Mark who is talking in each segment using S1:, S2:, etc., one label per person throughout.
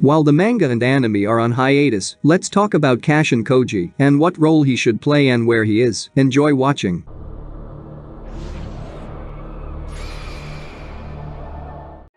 S1: While the manga and anime are on hiatus, let's talk about Kashin Koji and what role he should play and where he is. Enjoy watching.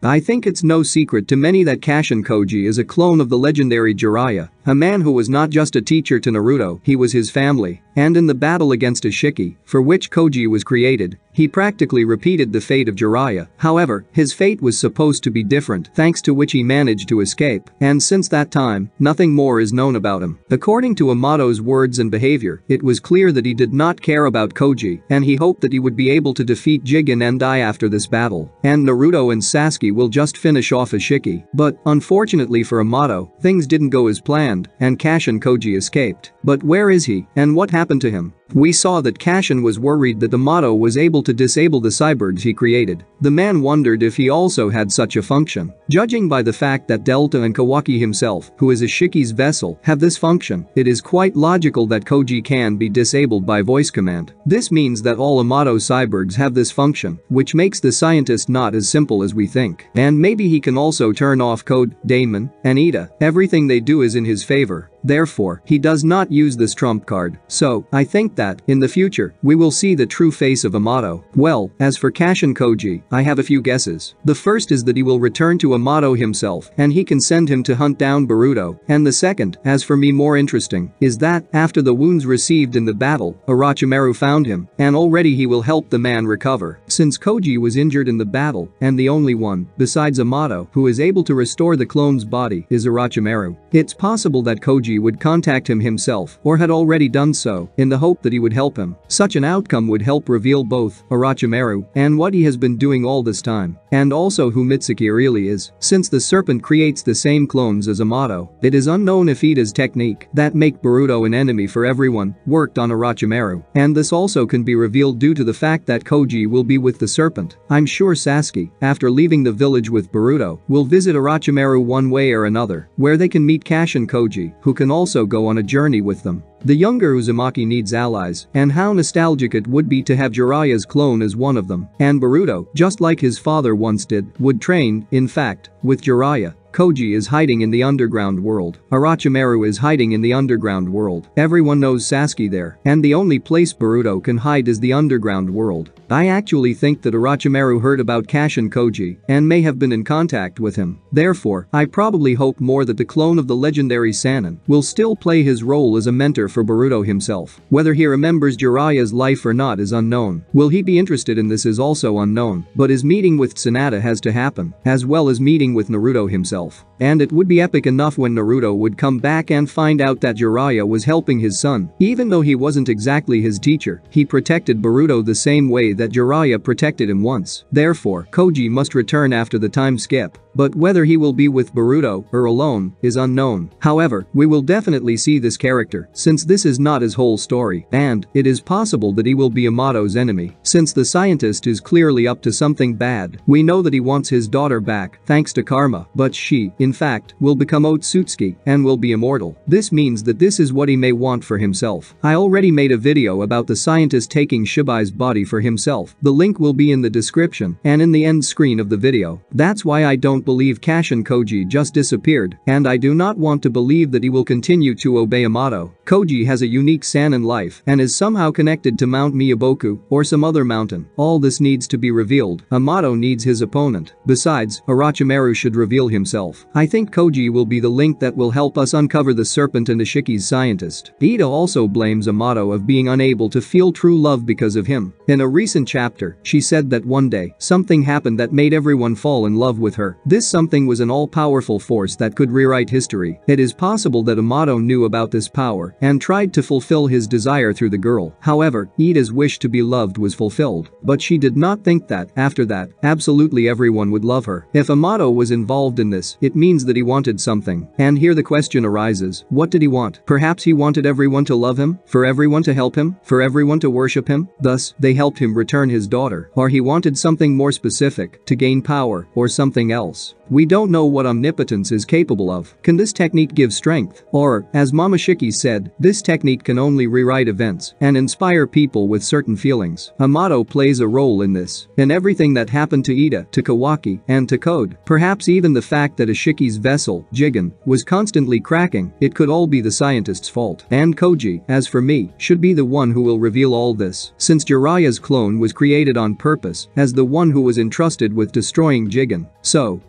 S1: I think it's no secret to many that Kashin Koji is a clone of the legendary Jiraiya, a man who was not just a teacher to Naruto, he was his family, and in the battle against Ishiki, for which Koji was created, he practically repeated the fate of Jiraiya. However, his fate was supposed to be different thanks to which he managed to escape, and since that time, nothing more is known about him. According to Amado's words and behavior, it was clear that he did not care about Koji, and he hoped that he would be able to defeat Jigen and die after this battle, and Naruto and Sasuke will just finish off Ishiki. But, unfortunately for Amado, things didn't go as planned and Kashin Koji escaped. But where is he and what happened to him? We saw that Kashin was worried that the motto was able to disable the cyborgs he created. The man wondered if he also had such a function. Judging by the fact that Delta and Kawaki himself, who is Ishiki's vessel, have this function, it is quite logical that Koji can be disabled by voice command. This means that all Amado cyborgs have this function, which makes the scientist not as simple as we think. And maybe he can also turn off Code, Daemon, and Eida. Everything they do is in his favor. Therefore, he does not use this trump card, so, I think that, in the future, we will see the true face of Amado. Well, as for Kashin Koji, I have a few guesses. The first is that he will return to Amado himself and he can send him to hunt down Boruto, and the second, as for me more interesting, is that, after the wounds received in the battle, Orochimaru found him, and already he will help the man recover. Since Koji was injured in the battle, and the only one, besides Amado, who is able to restore the clone's body is Orochimaru, it's possible that Koji would contact him himself or had already done so in the hope that he would help him. Such an outcome would help reveal both Orochimaru and what he has been doing all this time and also who Mitsuki really is. Since the serpent creates the same clones as Amado, it is unknown if Eida's technique that make Boruto an enemy for everyone worked on Orochimaru and this also can be revealed due to the fact that Koji will be with the serpent. I'm sure Sasuke, after leaving the village with Boruto, will visit Orochimaru one way or another where they can meet Kashin Koji who can can also go on a journey with them. The younger Uzumaki needs allies, and how nostalgic it would be to have Jiraiya's clone as one of them. And Boruto, just like his father once did, would train, in fact, with Jiraiya. Koji is hiding in the underground world. Orochimaru is hiding in the underground world. Everyone knows Sasuke there, and the only place Boruto can hide is the underground world. I actually think that Orochimaru heard about Kashin Koji and may have been in contact with him. Therefore, I probably hope more that the clone of the legendary Sannin will still play his role as a mentor for Boruto himself. Whether he remembers Jiraiya's life or not is unknown. Will he be interested in this is also unknown, but his meeting with Tsunade has to happen, as well as meeting with Naruto himself himself. And it would be epic enough when Naruto would come back and find out that Jiraiya was helping his son. Even though he wasn't exactly his teacher, he protected Boruto the same way that Jiraiya protected him once. Therefore, Koji must return after the time skip. But whether he will be with Boruto or alone is unknown. However, we will definitely see this character since this is not his whole story and it is possible that he will be Amado's enemy. Since the scientist is clearly up to something bad, we know that he wants his daughter back thanks to karma but she, in fact, will become Otsutsuki and will be immortal. This means that this is what he may want for himself. I already made a video about the scientist taking Shibai's body for himself. The link will be in the description and in the end screen of the video. That's why I don't believe Kashin Koji just disappeared, and I do not want to believe that he will continue to obey Amado. Koji has a unique Sannin life and is somehow connected to Mount Myoboku or some other mountain. All this needs to be revealed. Amado needs his opponent. Besides, Orochimaru should reveal himself. I think Koji will be the link that will help us uncover the serpent and Ishiki's scientist. Eida also blames Amado of being unable to feel true love because of him. In a recent chapter, she said that one day, something happened that made everyone fall in love with her. This something was an all-powerful force that could rewrite history. It is possible that Amado knew about this power and tried to fulfill his desire through the girl. However, Eida's wish to be loved was fulfilled. But she did not think that, after that, absolutely everyone would love her. If Amado was involved in this, it means that he wanted something. And here the question arises, what did he want? Perhaps he wanted everyone to love him? For everyone to help him? For everyone to worship him? Thus, they helped him return his daughter. Or he wanted something more specific, to gain power, or something else. We don't know what omnipotence is capable of. Can this technique give strength? Or, as Momoshiki said, this technique can only rewrite events and inspire people with certain feelings. Amado plays a role in this. In everything that happened to Eida, to Kawaki, and to Code. Perhaps even the fact that Ishiki's vessel, Jigen, was constantly cracking, it could all be the scientist's fault. And Koji, as for me, should be the one who will reveal all this. Since Jiraiya's clone was created on purpose as the one who was entrusted with destroying Jigen. So,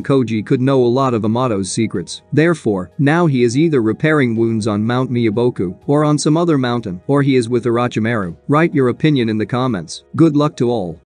S1: Koji could know a lot of Amado's secrets. Therefore, now he is either repairing wounds on Mount Myoboku or on some other mountain or he is with Orochimaru. Write your opinion in the comments. Good luck to all.